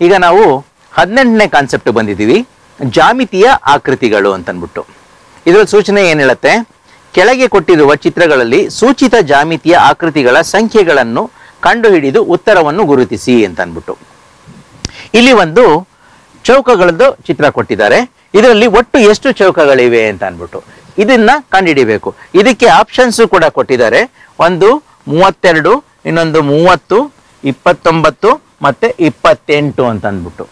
ಈಗ ನಾವು ಹದಿನೆಂಟನೇ ಕಾನ್ಸೆಪ್ಟ್ ಬಂದಿದ್ದೀವಿ, ಜಾಮಿತಿಯ ಆಕೃತಿಗಳು ಅಂತನ್ಬಿಟ್ಟು. ಇದರ ಸೂಚನೆ ಏನು ಹೇಳುತ್ತೆ? ಕೆಳಗೆ ಕೊಟ್ಟಿರುವ ಚಿತ್ರಗಳಲ್ಲಿ ಸೂಚಿತ ಜಾಮಿತಿಯ ಆಕೃತಿಗಳ ಸಂಖ್ಯೆಗಳನ್ನು ಕಂಡುಹಿಡಿದು ಉತ್ತರವನ್ನು ಗುರುತಿಸಿ ಅಂತ ಅಂದ್ಬಿಟ್ಟು ಇಲ್ಲಿ ಒಂದು ಚೌಕಗಳದ್ದು ಚಿತ್ರ ಕೊಟ್ಟಿದ್ದಾರೆ. ಇದರಲ್ಲಿ ಒಟ್ಟು ಎಷ್ಟು ಚೌಕಗಳಿವೆ ಅಂತ ಅಂದ್ಬಿಟ್ಟು ಇದನ್ನ ಕಂಡುಹಿಡಿಬೇಕು. ಇದಕ್ಕೆ ಆಪ್ಷನ್ಸ್ ಕೂಡ ಕೊಟ್ಟಿದ್ದಾರೆ. ಒಂದು ಮೂವತ್ತೆರಡು, ಇನ್ನೊಂದು ಮೂವತ್ತು, ಇಪ್ಪತ್ತೊಂಬತ್ತು ಮತ್ತೆ ಇಪ್ಪತ್ತೆಂಟು ಅಂತ ಅಂದ್ಬಿಟ್ಟು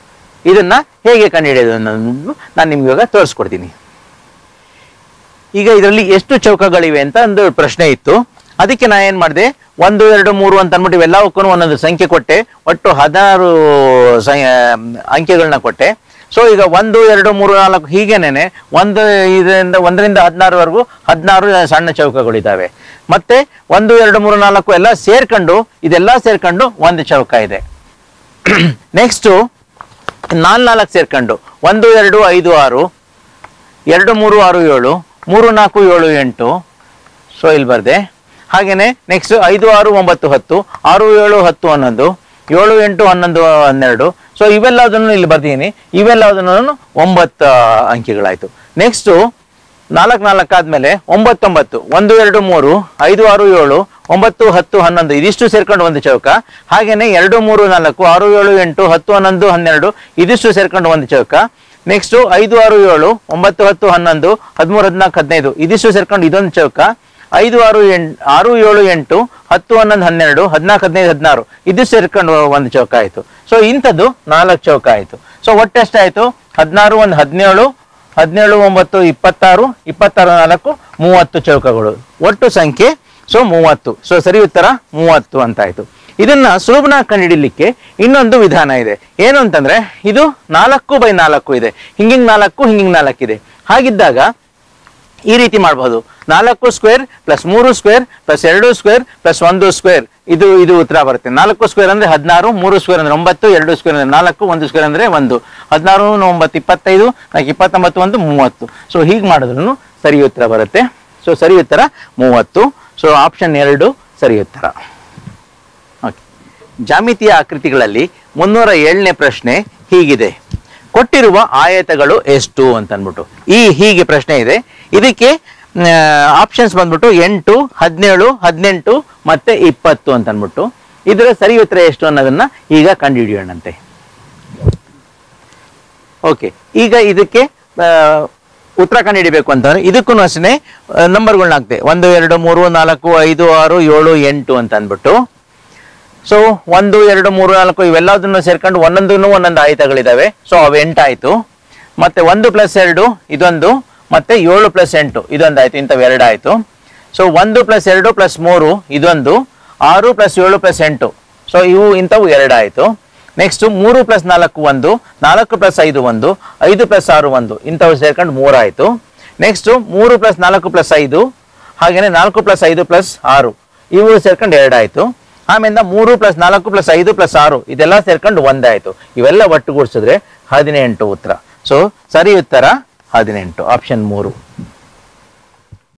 ಇದನ್ನ ಹೇಗೆ ಕಂಡುಹಿಡಿಯೋದು ಅನ್ನೋದು ನಾನು ನಿಮ್ಗೆ ಇವಾಗ ತೋರಿಸ್ಕೊಡ್ತೀನಿ. ಈಗ ಇದರಲ್ಲಿ ಎಷ್ಟು ಚೌಕಗಳಿವೆ ಅಂತ ಒಂದು ಪ್ರಶ್ನೆ ಇತ್ತು. ಅದಕ್ಕೆ ನಾನು ಏನು ಮಾಡಿದೆ? ಒಂದು, ಎರಡು, ಮೂರು ಅಂತ ಅಂದ್ಬಿಟ್ಟು ಇವೆಲ್ಲವಕ್ಕೂ ಒಂದೊಂದು ಸಂಖ್ಯೆ ಕೊಟ್ಟೆ. ಒಟ್ಟು ಹದಿನಾರು ಅಂಕೆಗಳನ್ನ ಕೊಟ್ಟೆ. ಸೊ ಈಗ ಒಂದು, ಎರಡು, ಮೂರು, ನಾಲ್ಕು ಹೀಗೇನೆ ಒಂದು ಇದರಿಂದ, ಒಂದರಿಂದ ಹದಿನಾರವರೆಗೂ ಹದಿನಾರು ಸಣ್ಣ ಚೌಕಗಳಿದ್ದಾವೆ. ಮತ್ತೆ ಒಂದು, ಎರಡು, ಮೂರು, ನಾಲ್ಕು ಎಲ್ಲ ಸೇರ್ಕೊಂಡು, ಇದೆಲ್ಲ ಸೇರ್ಕೊಂಡು ಒಂದು ಚೌಕ ಇದೆ. ನೆಕ್ಸ್ಟು ನಾಲ್ ನಾಲ್ಕು ಸೇರ್ಕೊಂಡು. ಒಂದು, ಎರಡು, ಐದು, ಆರು, ಎರಡು, ಮೂರು, ಆರು, ಏಳು, ಮೂರು, ನಾಲ್ಕು, ಏಳು, ಎಂಟು. ಸೊ ಇಲ್ಲಿ ಬರ್ದೆ. ಹಾಗೆಯೇ ನೆಕ್ಸ್ಟ್ ಐದು, ಆರು, ಒಂಬತ್ತು, ಹತ್ತು, ಆರು, ಏಳು, ಹತ್ತು, ಹನ್ನೊಂದು, ಏಳು, ಎಂಟು, ಹನ್ನೊಂದು, ಹನ್ನೆರಡು. ಸೊ ಇವೆಲ್ಲದನ್ನು ಇಲ್ಲಿ ಬರ್ತೀನಿ ಇವೆಲ್ಲದನ್ನು ಒಂಬತ್ತು ಅಂಕಿಗಳಾಯಿತು. ನೆಕ್ಸ್ಟು ನಾಲ್ಕು ನಾಲ್ಕು ಆದ್ಮೇಲೆ ಒಂಬತ್ತೊಂಬತ್ತು, ಒಂದು, ಎರಡು, ಮೂರು, ಐದು, ಆರು, ಏಳು, ಒಂಬತ್ತು, ಹತ್ತು, ಹನ್ನೊಂದು, ಇದಿಷ್ಟು ಸೇರ್ಕೊಂಡು ಒಂದು ಚೌಕ. ಹಾಗೆಯೇ ಎರಡು, ಮೂರು, ನಾಲ್ಕು, ಆರು, ಏಳು, ಎಂಟು, ಹತ್ತು, ಹನ್ನೊಂದು, ಹನ್ನೆರಡು, ಇದಿಷ್ಟು ಸೇರ್ಕೊಂಡು ಒಂದು ಚೌಕ. ನೆಕ್ಸ್ಟ್ ಐದು, ಆರು, ಏಳು, ಒಂಬತ್ತು, ಹತ್ತು, ಹನ್ನೊಂದು, ಹದಿಮೂರು, ಹದಿನಾಲ್ಕು, ಹದಿನೈದು, ಇದಿಷ್ಟು ಸೇರ್ಕೊಂಡು ಇದೊಂದು ಚೌಕ. ಐದು, ಆರು ಎಂಟು ಆರು, ಏಳು, ಎಂಟು, ಹತ್ತು, ಹನ್ನೊಂದು, ಹನ್ನೆರಡು, ಹದಿನಾಲ್ಕು, ಹದಿನೈದು, ಹದಿನಾರು ಇದು ಸೇರ್ಕೊಂಡು ಒಂದು ಚೌಕ ಆಯಿತು. ಸೊ ಇಂಥದ್ದು ನಾಲ್ಕು ಚೌಕ ಆಯಿತು. ಸೊ ಒಟ್ಟೆಷ್ಟಾಯಿತು ಹದಿನಾರು, ಒಂದು ಹದಿನೇಳು ಹದಿನೇಳು, ಒಂಬತ್ತು, ಇಪ್ಪತ್ತಾರು ಇಪ್ಪತ್ತಾರು, ನಾಲ್ಕು, ಮೂವತ್ತು ಚೌಕಗಳು. ಒಟ್ಟು ಸಂಖ್ಯೆ, ಸೊ ಮೂವತ್ತು. ಸೊ ಸರಿ ಉತ್ತರ, ಮೂವತ್ತು ಅಂತ ಆಯ್ತು ಇದನ್ನ ಸುಲಭನ ಕಂಡುಹಿಡಿಲಿಕ್ಕೆ ಇನ್ನೊಂದು ವಿಧಾನ ಇದೆ. ಏನು ಅಂತಂದ್ರೆ, ಇದು ನಾಲ್ಕು ಬೈ ನಾಲ್ಕು ಇದೆ. ಹಿಂಗಿಂಗ್ ನಾಲ್ಕು ಹಿಂಗಿಂಗ್ ನಾಲ್ಕು ಇದೆ. ಹಾಗಿದ್ದಾಗ ಈ ರೀತಿ ಮಾಡಬಹುದು ನಾಲ್ಕು ಸ್ಕ್ವೇರ್ ಪ್ಲಸ್ ಮೂರು ಸ್ಕ್ವೇರ್ ಪ್ಲಸ್ ಎರಡು ಸ್ಕ್ವೇರ್ ಪ್ಲಸ್ ಒಂದು ಸ್ಕ್ವೇರ್. ಇದು ಇದು ಉತ್ತರ ಬರುತ್ತೆ. ನಾಲ್ಕು ಸ್ಕ್ವೇರ್ ಅಂದ್ರೆ ಹದಿನಾರು, ಮೂರು ಸ್ಕ್ವೇರ್ ಅಂದ್ರೆ ಒಂಬತ್ತು, ಎರಡು ಸ್ಕ್ವೇರ್ ಅಂದ್ರೆ ನಾಲ್ಕು, ಒಂದು ಸ್ಕ್ವೇರ್ ಅಂದ್ರೆ ಒಂದು. ಹದಿನಾರು, ಒಂಬತ್ತು, ಇಪ್ಪತ್ತೈದು, ನಾಲ್ಕು, ಇಪ್ಪತ್ತೊಂಬತ್ತು, ಒಂದು, ಮೂವತ್ತು. ಸೊ ಹೀಗೆ ಮಾಡಿದ್ರು ಸರಿ ಉತ್ತರ ಬರುತ್ತೆ. ಸೊ ಸರಿ ಉತ್ತರ, ಮೂವತ್ತು. ಸೊ ಆಪ್ಷನ್ ಎರಡು, ಸರಿ ಉತ್ತರ. ಓಕೆ ಜಾಮಿತಿಯ ಆಕೃತಿಗಳಲ್ಲಿ ಮುನ್ನೂರ ಏಳನೇ ಪ್ರಶ್ನೆ ಹೀಗಿದೆ. ಕೊಟ್ಟಿರುವ ಆಯತಗಳು ಎಷ್ಟು ಅಂತ ಅಂದ್ಬಿಟ್ಟು ಈ ಹೀಗೆ ಪ್ರಶ್ನೆ ಇದೆ. ಇದಕ್ಕೆ ಆಪ್ಷನ್ಸ್ ಬಂದ್ಬಿಟ್ಟು ಎಂಟು, ಹದಿನೇಳು, ಹದಿನೆಂಟು, ಮತ್ತೆ ಇಪ್ಪತ್ತು ಅಂತ ಅಂದ್ಬಿಟ್ಟು ಇದರ ಸರಿ ಉತ್ತರ ಎಷ್ಟು ಅನ್ನೋದನ್ನ ಈಗ ಕಂಡುಹಿಡಿಯೋಣಂತೆ. ಓಕೆ ಈಗ ಇದಕ್ಕೆ ಉತ್ತರ ಕಂಡುಹಿಡಿಬೇಕು ಅಂತಂದ್ರೆ ಇದಕ್ಕೂ ಅಷ್ಟೇ ನಂಬರ್ಗಳನ್ನ ಹಾಕ್ತೆ. ಒಂದು, ಎರಡು, ಮೂರು, ನಾಲ್ಕು, ಐದು, ಆರು, ಏಳು, ಎಂಟು ಅಂತ ಅಂದ್ಬಿಟ್ಟು ಸೊ ಒಂದು, ಎರಡು, ಮೂರು, ನಾಲ್ಕು ಇವೆಲ್ಲದನ್ನು ಸೇರ್ಕೊಂಡು ಒಂದೊಂದು ಒಂದೊಂದು ಆಯುಧಗಳಿದ್ದಾವೆ ಸೊ ಅವು ಎಂಟಾಯಿತು. ಮತ್ತೆ ಒಂದು ಪ್ಲಸ್ ಎರಡು, ಇದೊಂದು ಮತ್ತೆ ಏಳು ಪ್ಲಸ್ ಎಂಟು ಇದೊಂದು ಆಯ್ತು ಇಂಥವು ಎರಡು ಆಯ್ತು ಸೊ ಒಂದು ಪ್ಲಸ್ ಎರಡು ಪ್ಲಸ್ ಮೂರು, ಇದೊಂದು. ಆರು ಪ್ಲಸ್ ಏಳು ಪ್ಲಸ್ ಎಂಟು. ಸೊ ಇವು ಇಂಥವು ಎರಡು ಆಯ್ತು ನೆಕ್ಸ್ಟ್ ಮೂರು ಪ್ಲಸ್ ನಾಲ್ಕು ಒಂದು, ನಾಲ್ಕು ಪ್ಲಸ್ ಐದು ಒಂದು, ಐದು ಪ್ಲಸ್ ಆರು ಒಂದು, ಇಂಥವು ಸೇರ್ಕೊಂಡು ಮೂರಾಯ್ತು. ನೆಕ್ಸ್ಟ್ ಮೂರು ಪ್ಲಸ್ ನಾಲ್ಕು ಪ್ಲಸ್ ಐದು, ಹಾಗೇನೆ ನಾಲ್ಕು ಪ್ಲಸ್ ಐದು ಪ್ಲಸ್ ಆರು, ಇವು ಸೇರ್ಕೊಂಡು ಎರಡಾಯ್ತು. ಆಮೇಲೆ ಮೂರು ಪ್ಲಸ್ ನಾಲ್ಕು ಪ್ಲಸ್ ಐದು ಪ್ಲಸ್ ಆರು, ಇದೆಲ್ಲ ಸೇರ್ಕೊಂಡು ಒಂದಾಯ್ತು. ಇವೆಲ್ಲ ಒಟ್ಟುಗೂಡಿಸಿದ್ರೆ ಹದಿನೆಂಟು ಉತ್ತರ. ಸೊ ಸರಿ ಉತ್ತರ. ಹದಿನೆಂಟು ಆಪ್ಷನ್ ಮೂರು.